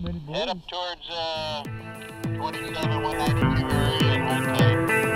many Head up towards uh, 27 192 area and hold.